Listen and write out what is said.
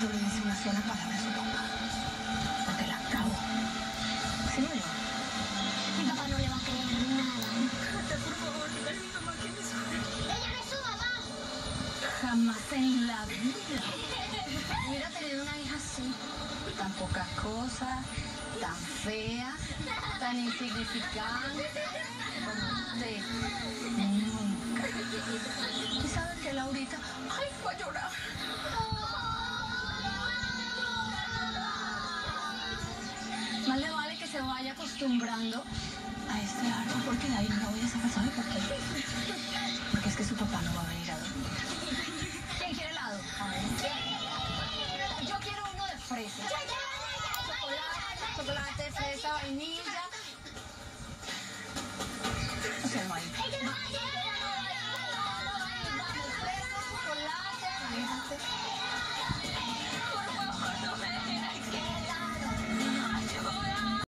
yo le desmintió las palabras a su papá. No te las acabo. Dímelo. Mi papá no le va a creer nada. Cata, por favor, dile a mi mamá que me ¡Ella es su papá! Jamás en la vida. Hubiera tenido una hija así. Tan pocas cosas, tan fea, tan insignificante. Más le vale que se vaya acostumbrando a este árbol porque de ahí no voy a sacar. ¿Sabe por qué? Porque es que su papá no va a venir a dormir. ¿Quién quiere helado? A. Yo quiero uno de fresa. Chocolate, chocolate, fresa, vainilla.